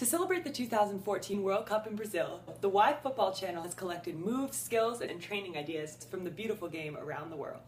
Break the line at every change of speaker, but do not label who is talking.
To celebrate the 2014 World Cup in Brazil, the YFutbol channel has collected moves, skills, and training ideas from the beautiful game around the world.